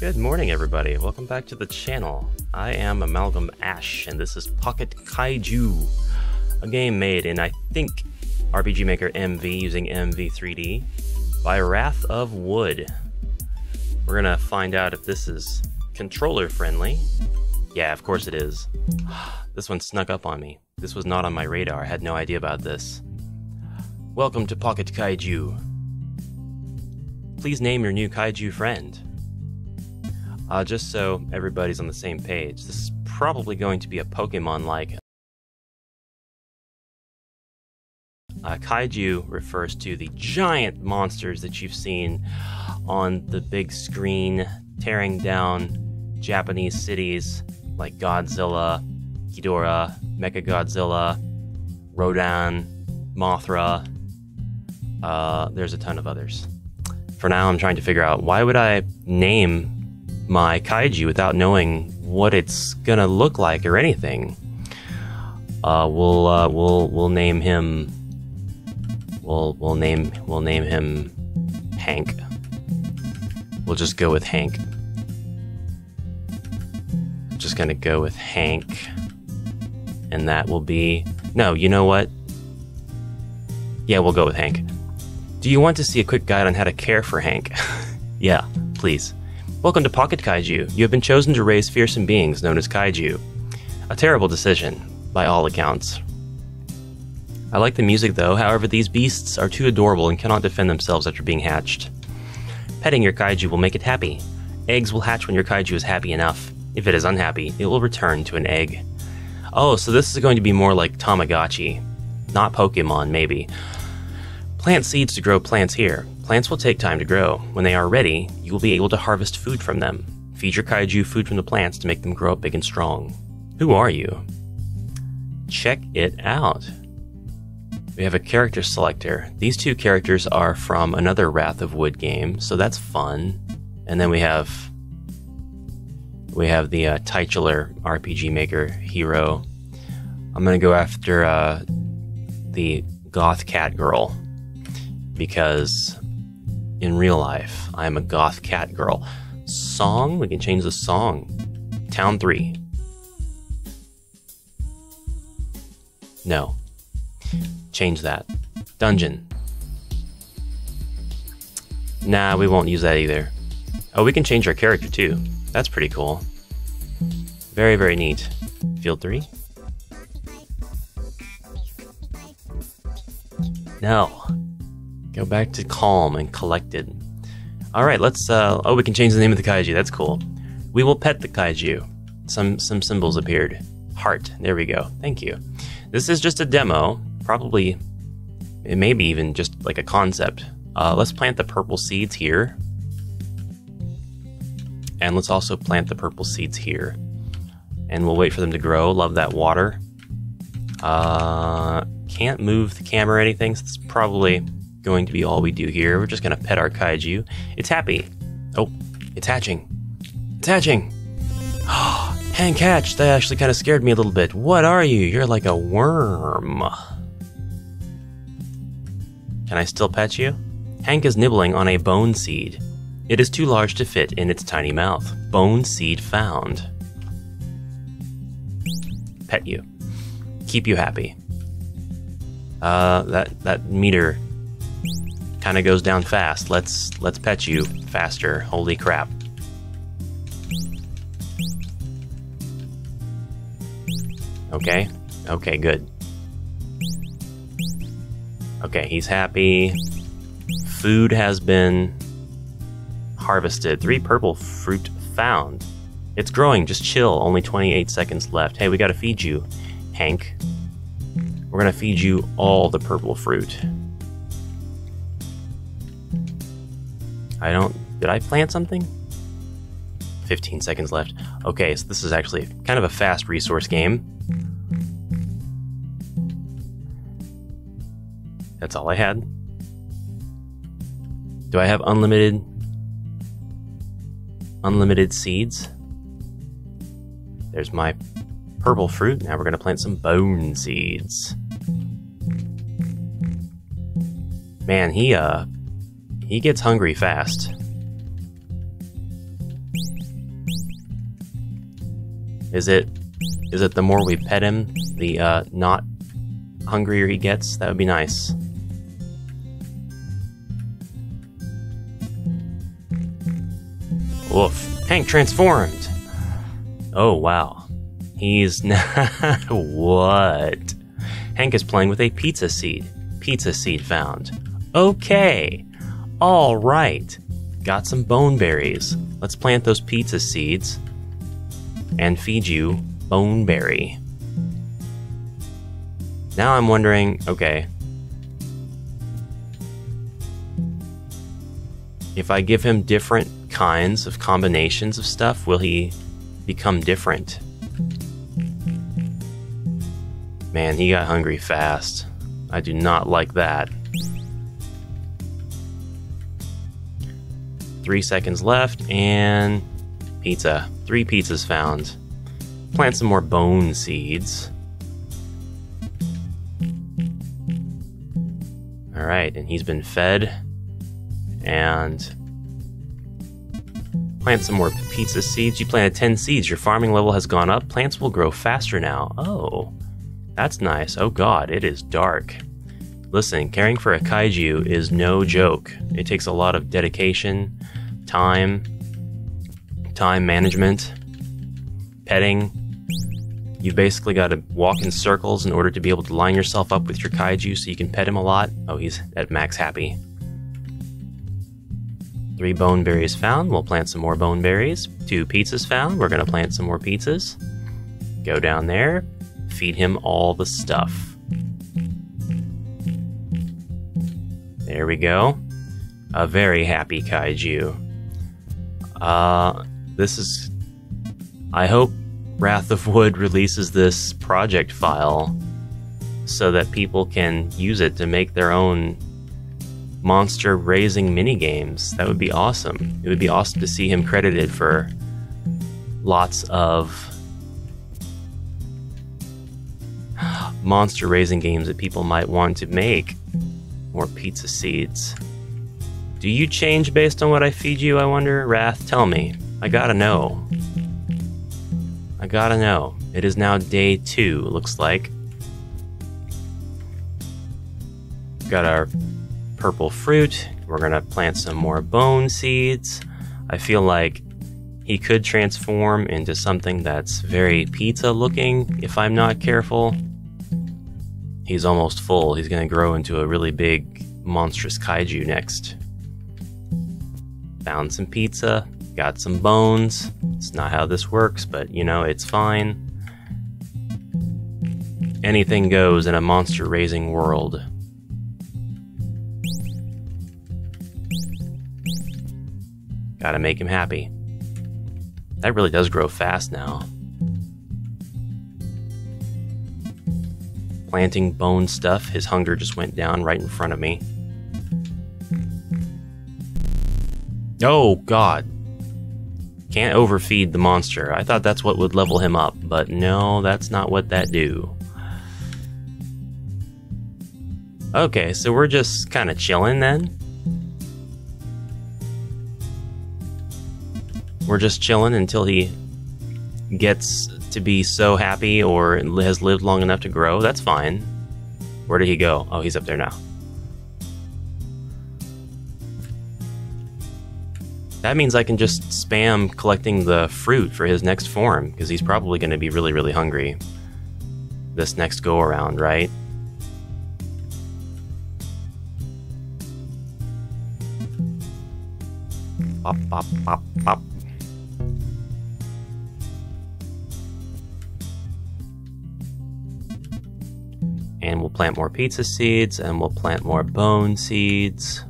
Good morning, everybody. Welcome back to the channel. I am Amalgam Ash, and this is Pocket Kaiju, a game made in, I think, RPG Maker MV using MV3D by Wrath of Wood. We're gonna find out if this is controller friendly. Yeah, of course it is. This one snuck up on me. This was not on my radar. I had no idea about this. Welcome to Pocket Kaiju. Please name your new kaiju friend. Uh, just so everybody's on the same page, this is probably going to be a Pokemon like. Uh, kaiju refers to the giant monsters that you've seen on the big screen tearing down Japanese cities like Godzilla, Ghidorah, Mechagodzilla, Rodan, Mothra. Uh, there's a ton of others. For now, I'm trying to figure out why would I name my kaiju without knowing what it's gonna look like or anything. Uh, we'll uh, we'll we'll name him. We'll we'll name we'll name him Hank. We'll just go with Hank. Just gonna go with Hank, and that will be no. You know what? Yeah, we'll go with Hank. Do you want to see a quick guide on how to care for Hank? yeah, please. Welcome to Pocket Kaiju. You have been chosen to raise fearsome beings known as kaiju. A terrible decision, by all accounts. I like the music though, however, these beasts are too adorable and cannot defend themselves after being hatched. Petting your kaiju will make it happy. Eggs will hatch when your kaiju is happy enough. If it is unhappy, it will return to an egg. Oh, so this is going to be more like Tamagotchi. Not Pokemon, maybe. Plant seeds to grow plants here. Plants will take time to grow. When they are ready, you will be able to harvest food from them. Feed your kaiju food from the plants to make them grow up big and strong. Who are you? Check it out. We have a character selector. These two characters are from another Wrath of Wood game, so that's fun. And then we have we have the uh, titular RPG Maker hero. I'm gonna go after uh, the goth cat girl because in real life I am a goth cat girl. Song, we can change the song. Town 3. No. Change that. Dungeon. Nah, we won't use that either. Oh, we can change our character too. That's pretty cool. Very, very neat. Field 3? No. Go back to calm and collected. Alright, let's, uh, oh, we can change the name of the kaiju. That's cool. We will pet the kaiju. Some, some symbols appeared. Heart. There we go. Thank you. This is just a demo. Probably, it may be even just like a concept. Uh, let's plant the purple seeds here. And let's also plant the purple seeds here. And we'll wait for them to grow. Love that water. Uh, can't move the camera or anything, so it's probably going to be all we do here. We're just going to pet our kaiju. It's happy. Oh, it's hatching. It's hatching. Hank hatch. That actually kind of scared me a little bit. What are you? You're like a worm. Can I still pet you? Hank is nibbling on a bone seed. It is too large to fit in its tiny mouth. Bone seed found. Pet you. Keep you happy. Uh, that that meter kind of goes down fast. Let's let's pet you faster. Holy crap. Okay. Okay, good. Okay, he's happy. Food has been harvested. Three purple fruit found. It's growing, just chill. Only 28 seconds left. Hey, we gotta feed you, Hank. We're gonna feed you all the purple fruit. I don't. Did I plant something? 15 seconds left. Okay, so this is actually kind of a fast resource game. That's all I had. Do I have unlimited unlimited seeds? There's my purple fruit. Now we're going to plant some bone seeds. Man, he uh he gets hungry fast. Is it is it the more we pet him, the uh, not hungrier he gets? That would be nice. Woof. Hank transformed! Oh, wow. He's what? Hank is playing with a pizza seed. Pizza seed found. Okay. All right. Got some bone berries. Let's plant those pizza seeds and feed you bone berry. Now I'm wondering, okay. If I give him different kinds of combinations of stuff, will he become different? Man, he got hungry fast. I do not like that. Three seconds left, and pizza. Three pizzas found. Plant some more bone seeds. Alright, and he's been fed. And plant some more pizza seeds. You planted 10 seeds. Your farming level has gone up. Plants will grow faster now. Oh, that's nice. Oh god, it is dark. Listen, caring for a kaiju is no joke. It takes a lot of dedication, time, time management, petting. You've basically got to walk in circles in order to be able to line yourself up with your kaiju so you can pet him a lot. Oh, he's at max happy. Three bone berries found. We'll plant some more bone berries. Two pizzas found. We're going to plant some more pizzas. Go down there. Feed him all the stuff. There we go. A very happy kaiju. Uh, this is. I hope Wrath of Wood releases this project file so that people can use it to make their own monster raising mini games. That would be awesome. It would be awesome to see him credited for lots of monster raising games that people might want to make. More pizza seeds. Do you change based on what I feed you, I wonder? Wrath, tell me. I gotta know. I gotta know. It is now day two, looks like. Got our purple fruit. We're gonna plant some more bone seeds. I feel like he could transform into something that's very pizza looking if I'm not careful. He's almost full. He's gonna grow into a really big, monstrous kaiju next. Found some pizza, got some bones. It's not how this works, but you know, it's fine. Anything goes in a monster raising world. Gotta make him happy. That really does grow fast now. Planting bone stuff, his hunger just went down right in front of me. Oh, God. Can't overfeed the monster. I thought that's what would level him up, but no, that's not what that do. Okay, so we're just kind of chilling then? We're just chilling until he gets to be so happy or has lived long enough to grow. That's fine. Where did he go? Oh, he's up there now. That means I can just spam collecting the fruit for his next form, because he's probably going to be really, really hungry this next go around, right? Pop, pop, pop, pop. And we'll plant more pizza seeds, and we'll plant more bone seeds.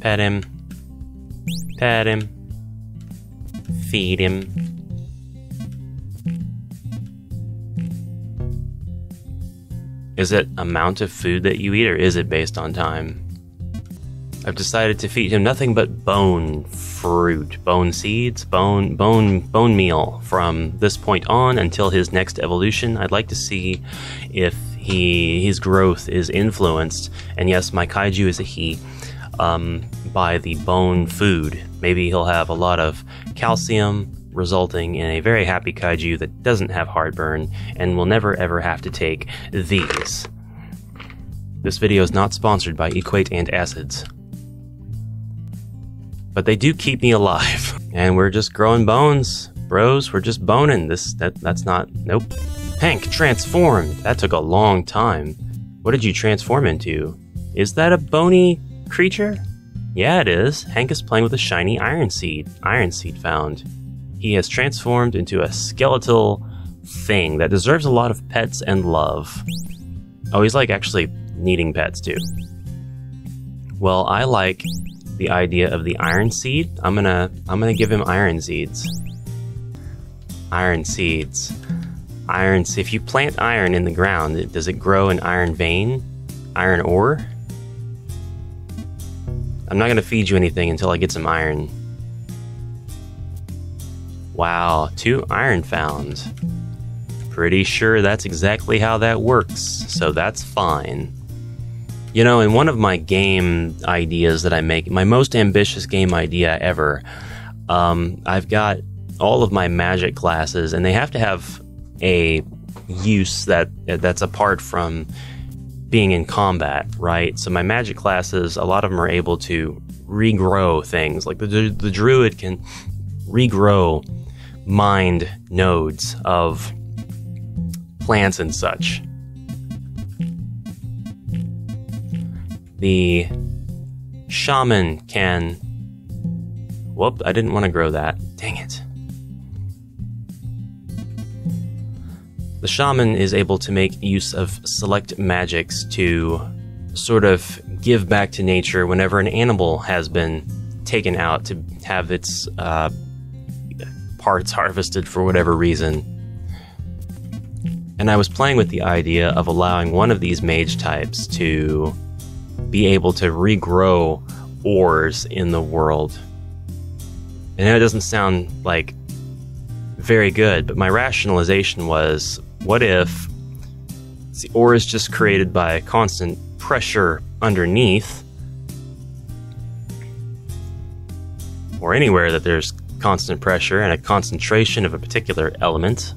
Pet him. Pet him. Feed him. Is it amount of food that you eat or is it based on time? I've decided to feed him nothing but bone fruit, bone seeds, bone bone bone meal from this point on until his next evolution. I'd like to see if He his growth is influenced, and yes, my kaiju is a he, um, by the bone food. Maybe he'll have a lot of calcium, resulting in a very happy kaiju that doesn't have heartburn and will never ever have to take these. This video is not sponsored by Equate antacids. But they do keep me alive. And we're just growing bones. Bros, we're just boning. This that that's not nope. Hank transformed. That took a long time. What did you transform into? Is that a bony creature? Yeah, it is. Hank is playing with a shiny iron seed. Iron seed found. He has transformed into a skeletal thing that deserves a lot of pets and love. Oh, he's like actually needing pets too. Well, I like the idea of the iron seed. I'm gonna I'm gonna give him iron seeds. Iron seeds. Iron. If you plant iron in the ground, does it grow an iron vein, iron ore? I'm not gonna feed you anything until I get some iron. Wow, two iron found. Pretty sure that's exactly how that works, so that's fine. You know, in one of my game ideas that I make, my most ambitious game idea ever, um, I've got all of my magic classes, and they have to have a use that that's apart from being in combat, right? So my magic classes, a lot of them are able to regrow things. Like the the druid can regrow mind nodes of plants and such. The shaman can. Whoop, I didn't want to grow that. Dang it. The shaman is able to make use of select magics to sort of give back to nature whenever an animal has been taken out to have its uh, parts harvested for whatever reason. And I was playing with the idea of allowing one of these mage types to be able to regrow ores in the world. And it doesn't sound like very good, but my rationalization was what if the ore is just created by a constant pressure underneath, or anywhere that there's constant pressure and a concentration of a particular element.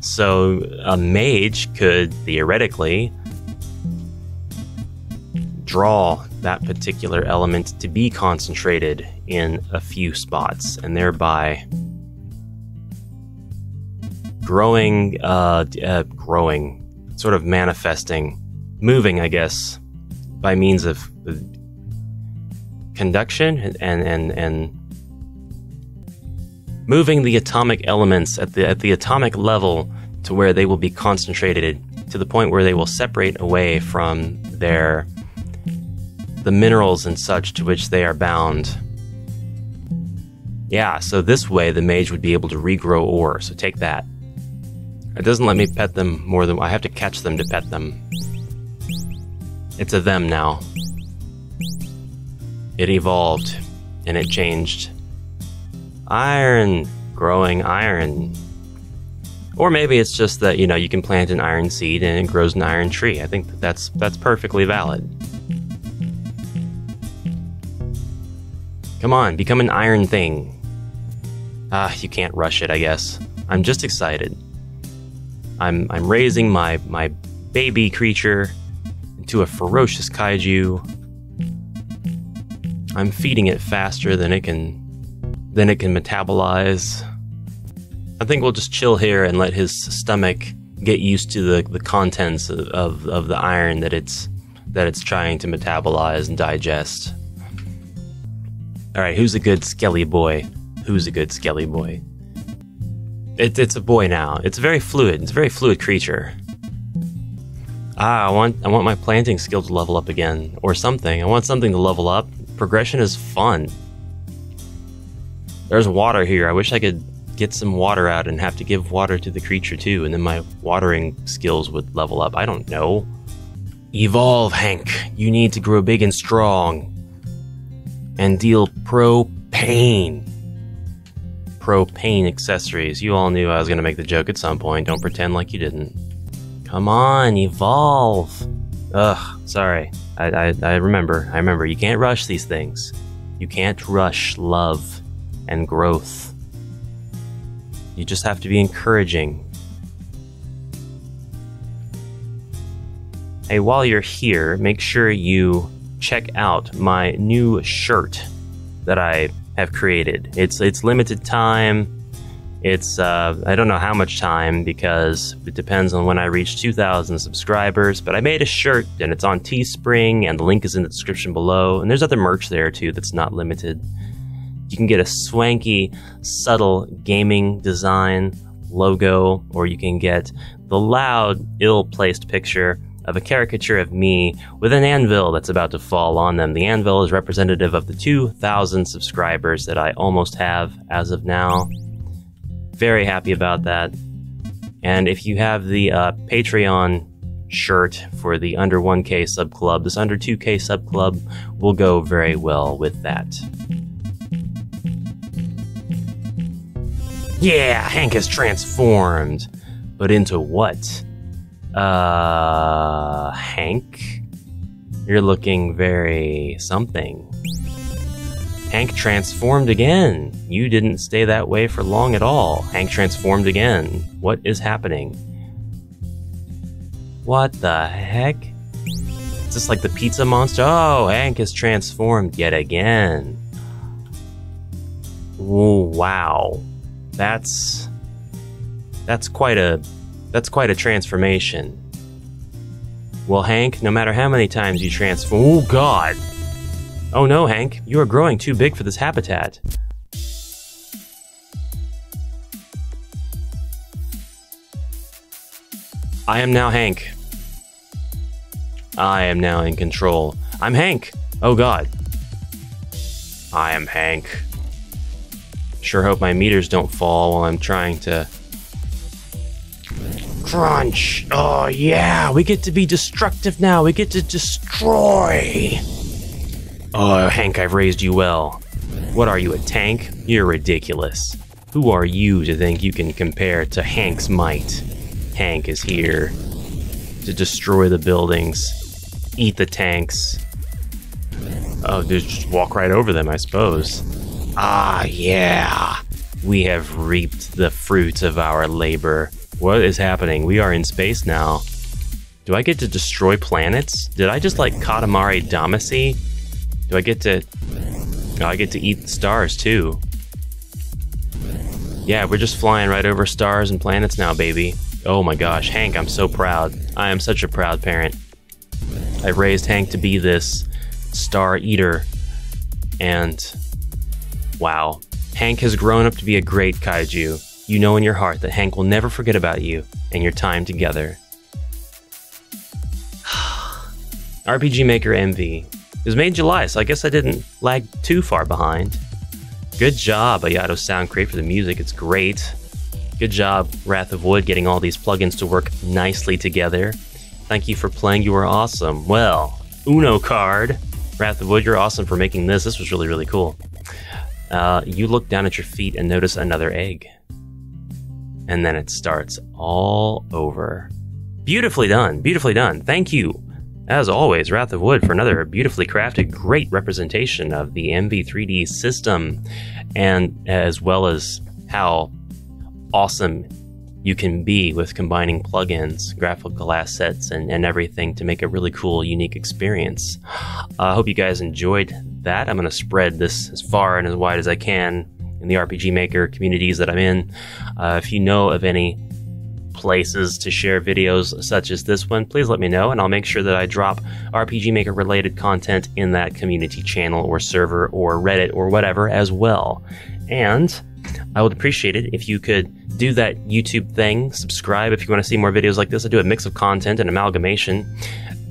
So a mage could theoretically draw that particular element to be concentrated in a few spots and thereby growing, uh, uh, growing, sort of manifesting, moving, I guess, by means of conduction and, and, and moving the atomic elements at the, at the atomic level to where they will be concentrated to the point where they will separate away from their the minerals and such to which they are bound. Yeah, so this way the mage would be able to regrow ore, so take that. It doesn't let me pet them more than I have to catch them to pet them. It's a them now. It evolved and it changed. Iron, growing iron. Or maybe it's just that, you know, you can plant an iron seed and it grows an iron tree. I think that that's that's perfectly valid. Come on, become an iron thing. Ah, you can't rush it, I guess. I'm just excited. I'm I'm raising my my baby creature into a ferocious kaiju. I'm feeding it faster than it can than it can metabolize. I think we'll just chill here and let his stomach get used to the, the contents of, of, of the iron that it's that it's trying to metabolize and digest. All right, who's a good skelly boy? Who's a good skelly boy? It, it's a boy now. It's very fluid. It's a very fluid creature. Ah, I want I want my planting skill to level up again, or something. I want something to level up. Progression is fun. There's water here. I wish I could get some water out and have to give water to the creature too, and then my watering skills would level up. I don't know. Evolve, Hank. You need to grow big and strong and deal propane. Propane accessories. You all knew I was going to make the joke at some point. Don't pretend like you didn't. Come on, evolve. Ugh, sorry. I, I, I remember. I remember. You can't rush these things. You can't rush love and growth. You just have to be encouraging. Hey, while you're here, make sure you check out my new shirt that I have created. It's it's limited time. It's uh, I don't know how much time because it depends on when I reach 2,000 subscribers. But I made a shirt and it's on Teespring, and the link is in the description below. And there's other merch there too that's not limited. You can get a swanky, subtle gaming design logo, or you can get the loud, ill-placed picture of a caricature of me with an anvil that's about to fall on them. The anvil is representative of the 2,000 subscribers that I almost have as of now. Very happy about that. And if you have the uh, Patreon shirt for the under 1K sub club, this under 2K sub club will go very well with that. Yeah, Hank has transformed. But into what? Uh, Hank? You're looking very something. Hank transformed again. You didn't stay that way for long at all. Hank transformed again. What is happening? What the heck? Is this like the pizza monster? Oh, Hank is transformed yet again. Ooh, wow. That's that's quite a that's quite a transformation. Well, Hank, no matter how many times you transform. Oh, God! Oh no, Hank, you are growing too big for this habitat. I am now Hank. I am now in control. I'm Hank! Oh god. I am Hank. Sure hope my meters don't fall while I'm trying to Crunch. Oh, yeah. We get to be destructive now. We get to destroy. Oh, Hank, I've raised you well. What are you, a tank? You're ridiculous. Who are you to think you can compare to Hank's might? Hank is here to destroy the buildings, eat the tanks. Oh, just walk right over them, I suppose. Ah, yeah. We have reaped the fruits of our labor. What is happening? We are in space now. Do I get to destroy planets? Did I just like Katamari Damacy? Do I get to... Oh, I get to eat stars too. Yeah, we're just flying right over stars and planets now, baby. Oh my gosh, Hank, I'm so proud. I am such a proud parent. I raised Hank to be this star eater. And wow, Hank has grown up to be a great kaiju you know in your heart that Hank will never forget about you and your time together. RPG Maker MV. It was made July, so I guess I didn't lag too far behind. Good job, Ayato Sound Create, for the music. It's great. Good job, Wrath of Wood, getting all these plugins to work nicely together. Thank you for playing. You were awesome. Well, Uno card. Wrath of Wood, you're awesome for making this. This was really, really cool. Uh, you look down at your feet and notice another egg and then it starts all over. Beautifully done, beautifully done. Thank you, as always, Wrath of Wood, for another beautifully crafted, great representation of the MV3D system, and as well as how awesome you can be with combining plugins, graphical assets, and, and everything to make a really cool, unique experience. I uh, hope you guys enjoyed that. I'm going to spread this as far and as wide as I can in the RPG Maker communities that I'm in. Uh, if you know of any places to share videos such as this one, please let me know, and I'll make sure that I drop RPG Maker related content in that community channel or server or Reddit or whatever as well. And I would appreciate it if you could do that YouTube thing, subscribe if you want to see more videos like this. I do a mix of content and amalgamation,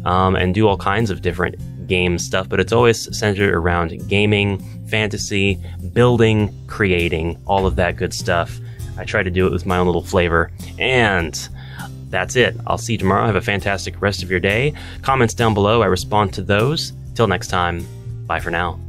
um, and do all kinds of different game stuff, but it's always centered around gaming, fantasy, building, creating, all of that good stuff. I try to do it with my own little flavor. And that's it. I'll see you tomorrow. Have a fantastic rest of your day. Comments down below, I respond to those. Till next time, bye for now.